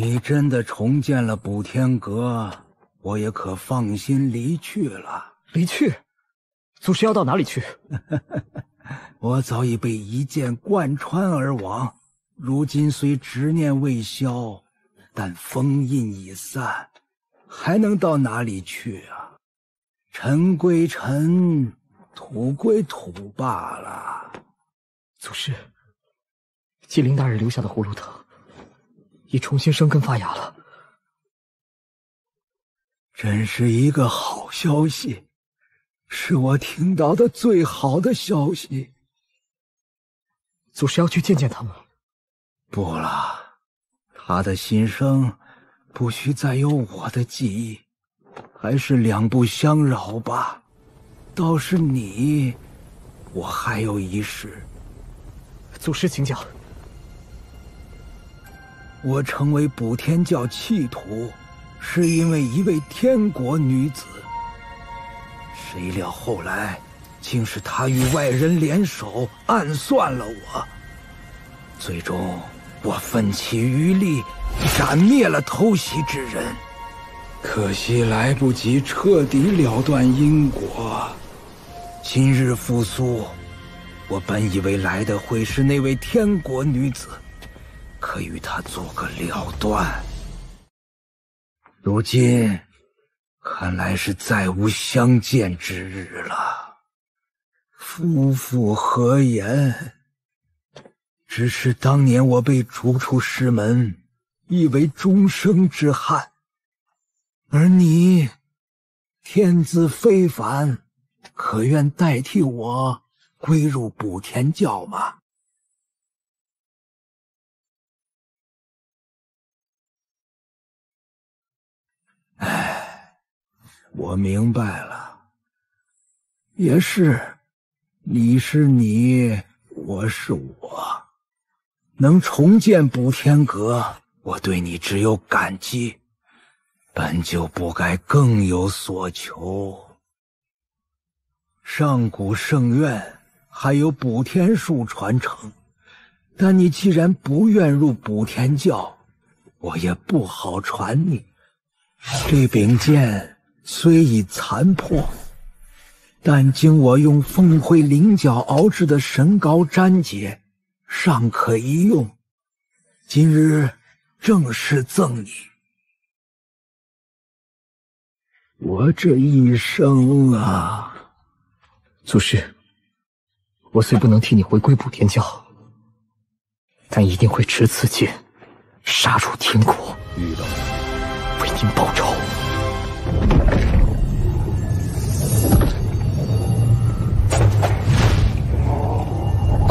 你真的重建了补天阁，我也可放心离去了。离去？祖师要到哪里去？我早已被一剑贯穿而亡，如今虽执念未消，但封印已散，还能到哪里去啊？尘归尘，土归土罢了。祖师，纪灵大人留下的葫芦藤已重新生根发芽了，真是一个好消息，是我听到的最好的消息。祖师要去见见他吗？不了，他的心声不需再有我的记忆，还是两不相扰吧。倒是你，我还有一事。祖师，请讲。我成为补天教弃徒，是因为一位天国女子。谁料后来……竟是他与外人联手暗算了我，最终我奋起余力斩灭了偷袭之人，可惜来不及彻底了断因果。今日复苏，我本以为来的会是那位天国女子，可与他做个了断。如今看来是再无相见之日了。夫妇何言？只是当年我被逐出师门，以为终生之憾。而你，天资非凡，可愿代替我归入补天教吗？唉，我明白了，也是。你是你，我是我，能重建补天阁，我对你只有感激，本就不该更有所求。上古圣院还有补天术传承，但你既然不愿入补天教，我也不好传你。这柄剑虽已残破。但经我用凤会灵角熬制的神膏粘结，尚可一用。今日正式赠你。我这一生啊，祖师，我虽不能替你回归补天教，但一定会持此剑杀入天国，为您报仇。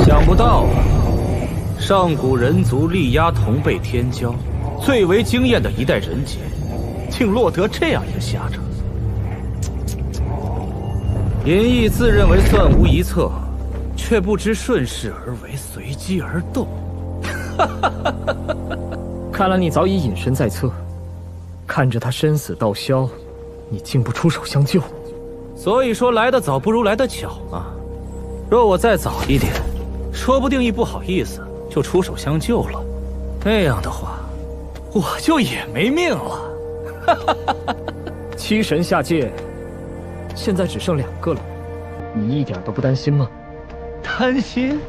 想不到，上古人族力压同辈天骄，最为惊艳的一代人杰，竟落得这样一个下场。隐逸自认为算无一策，却不知顺势而为，随机而动。哈哈哈哈哈看来你早已隐身在侧，看着他生死道消，你竟不出手相救。所以说，来得早不如来得巧嘛。若我再早一点。说不定一不好意思就出手相救了，那样的话，我就也没命了。七神下界，现在只剩两个了，你一点都不担心吗？担心？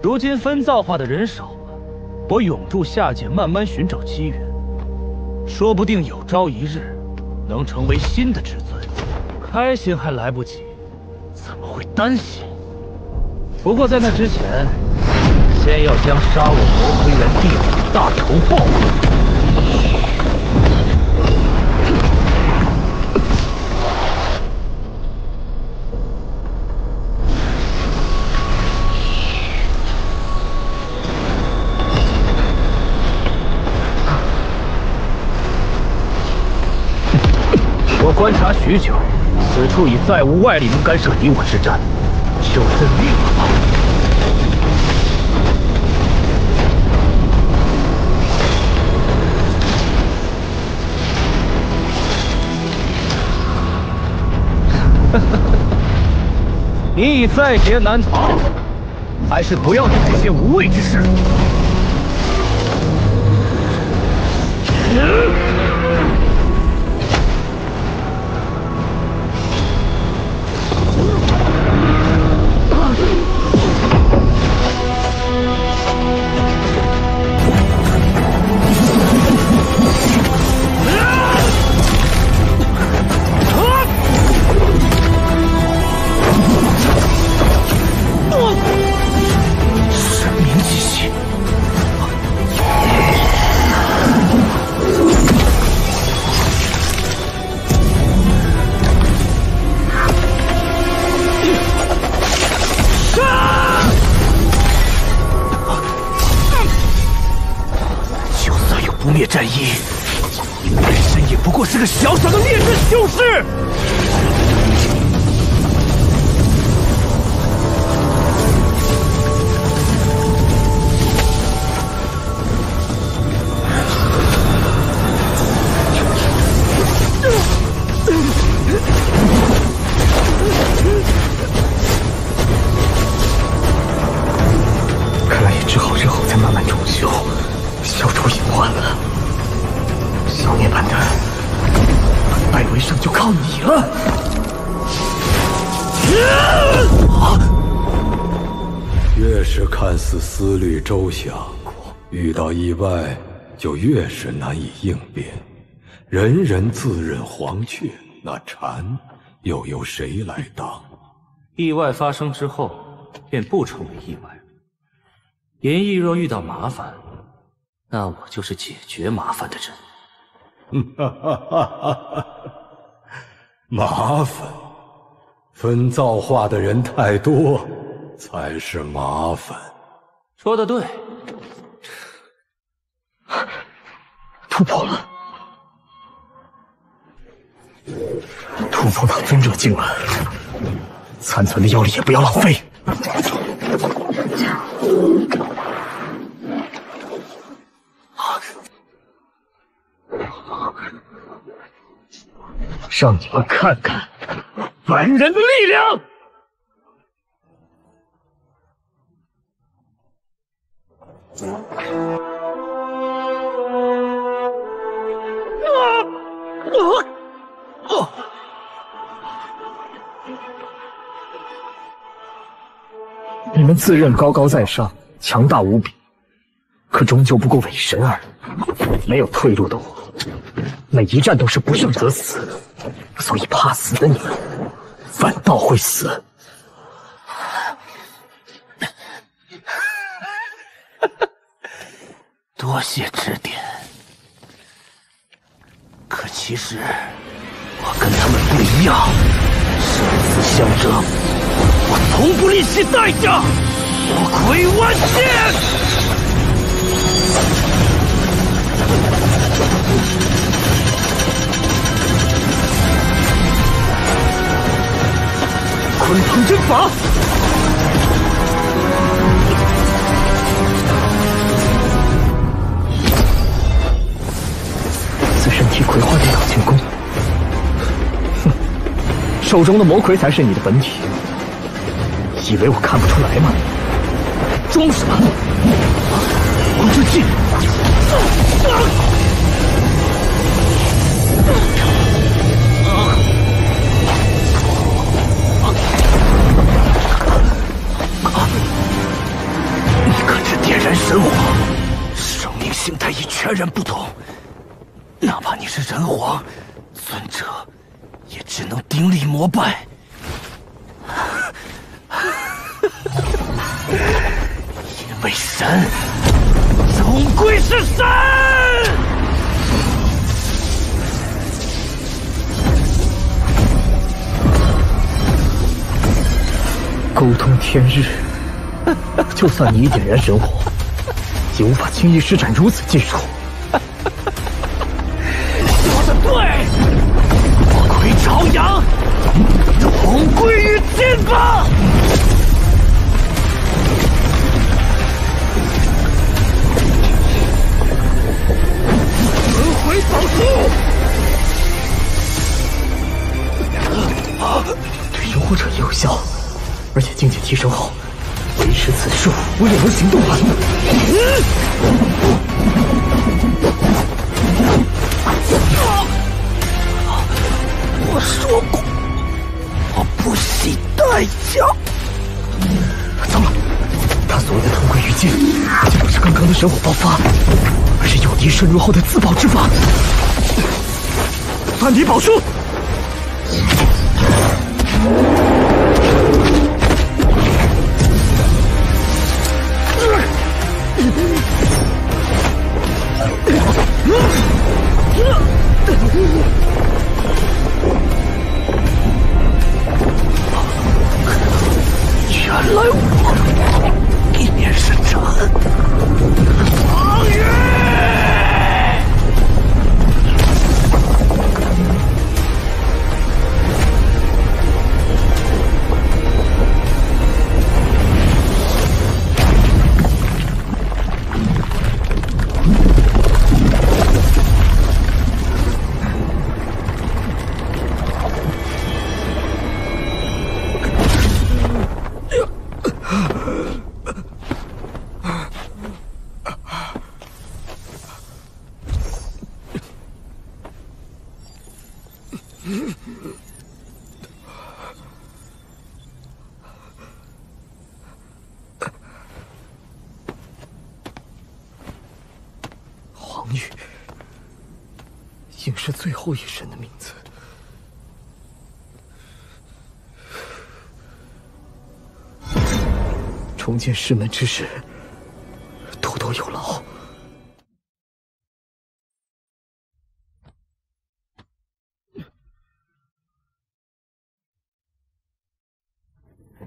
如今分造化的人少了，我永驻下界，慢慢寻找机缘，说不定有朝一日能成为新的至尊。开心还来不及，怎么会担心？不过在那之前，先要将杀我魔魁园弟子的大仇报了我观察许久，此处已再无外力能干涉你我之战。就认命了吧。你已在劫难逃，还是不要做这些无谓之事。灭战衣本身也不过是个小小的灭阵修士。周详，遇到意外就越是难以应变。人人自认黄雀，那蝉又由谁来当？意外发生之后，便不成为意外。严毅若遇到麻烦，那我就是解决麻烦的人。哈哈哈哈哈！麻烦，分造化的人太多，才是麻烦。说的对，突破了，突破到分者境了，残存的妖力也不要浪费。让你们看看凡人的力量。啊！啊！啊！你们自认高高在上，强大无比，可终究不过伪神而已。没有退路的我，每一战都是不胜则死，所以怕死的你们，反倒会死。多谢指点，可其实我跟他们不一样，生死相争，我从不吝惜代价，不愧万剑。鲲鹏真法。身体葵花电脑进攻，哼，手中的魔葵才是你的本体，以为我看不出来吗？装什么？光之镜！你膜拜。因为神终归是神。沟通天日，就算你点燃神火，也无法轻易施展如此技术。萤火者有效而且境界提升后维持此术我也能行动了嗯我说过我不惜代价。糟了他所谓的同归于尽竟不是刚刚的神火爆发而是诱敌深入后的自保之法？翻体宝术 Thank you. 黄玉，竟是最后一神的名字。重建师门之时，多多有劳。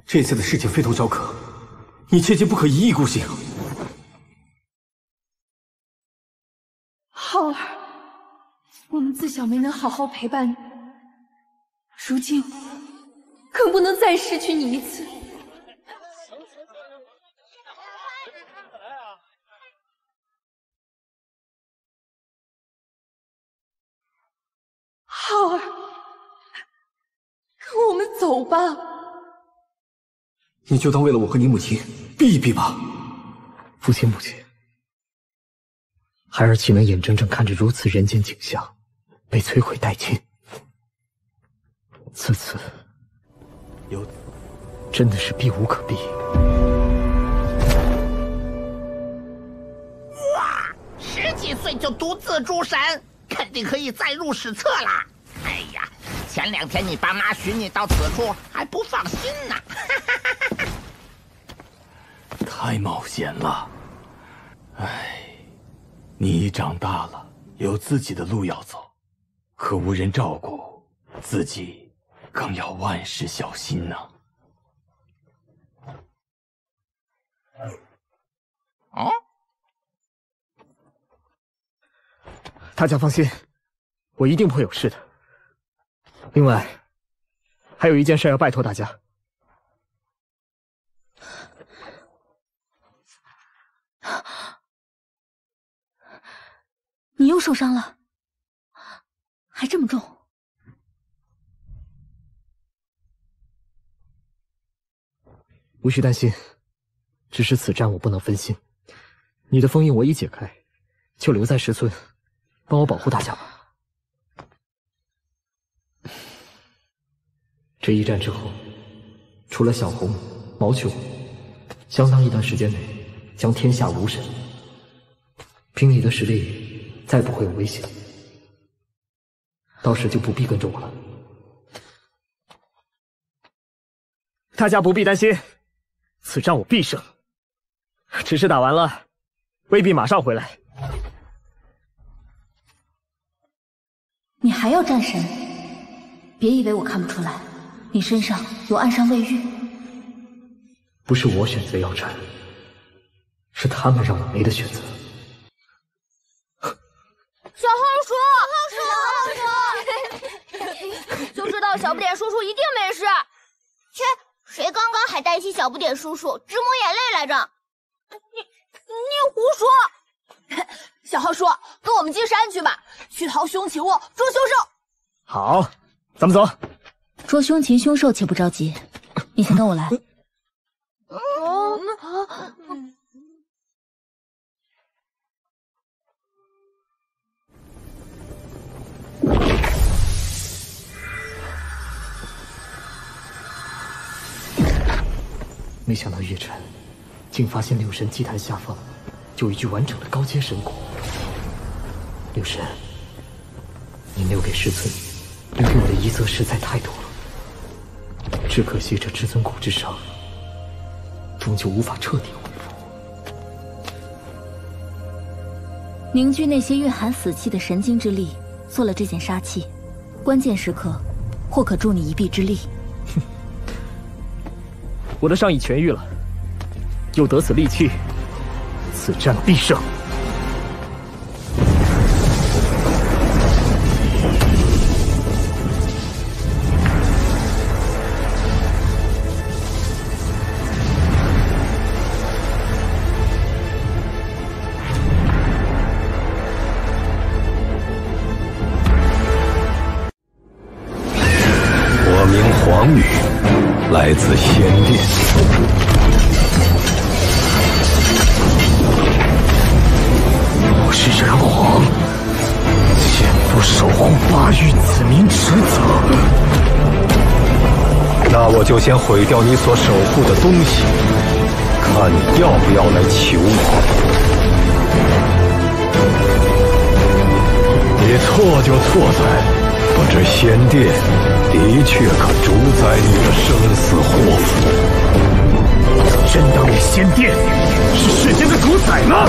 这次的事情非同小可，你切记不可一意孤行。浩儿，我们自小没能好好陪伴你，如今更不能再失去你一次。浩儿，跟我们走吧。你就当为了我和你母亲避一避吧。父亲、母亲，孩儿岂能眼睁睁看着如此人间景象被摧毁殆尽？此次有真的是避无可避。哇，十几岁就独自诸神，肯定可以载入史册啦！哎呀，前两天你爸妈寻你到此处，还不放心呢。太冒险了，唉，你已长大了，有自己的路要走，可无人照顾，自己更要万事小心呐。哦，大家放心，我一定不会有事的。另外，还有一件事要拜托大家。你又受伤了，还这么重。无需担心，只是此战我不能分心。你的封印我已解开，就留在石村，帮我保护大家吧。这一战之后，除了小红、毛球，相当一段时间内将天下无神。凭你的实力，再不会有危险。到时就不必跟着我了。大家不必担心，此战我必胜。只是打完了，未必马上回来。你还要战神？别以为我看不出来，你身上有暗伤未愈。不是我选择要战，是他们让我没得选择。小红薯，小红薯，就知道小不点叔叔一定没事。切，谁刚刚还担心小不点叔叔直抹眼泪来着？你你胡说！小浩叔，跟我们进山去吧，去讨凶禽窝捉凶兽。好，咱们走。捉凶擒凶兽且不着急，你先跟我来。没想到月辰竟发现柳神祭坛下方有一具完整的高阶神骨。六神，你留给师尊、留给我的遗泽实在太多了，只可惜这至尊骨之伤，终究无法彻底恢复。凝聚那些蕴含死气的神经之力，做了这件杀器，关键时刻，或可助你一臂之力。我的伤已痊愈了，又得此利器，此战必胜。我就先毁掉你所守护的东西，看你要不要来求我。你错就错在。不知仙殿的确可主宰你的生死祸福。真当你仙殿是世间的主宰吗？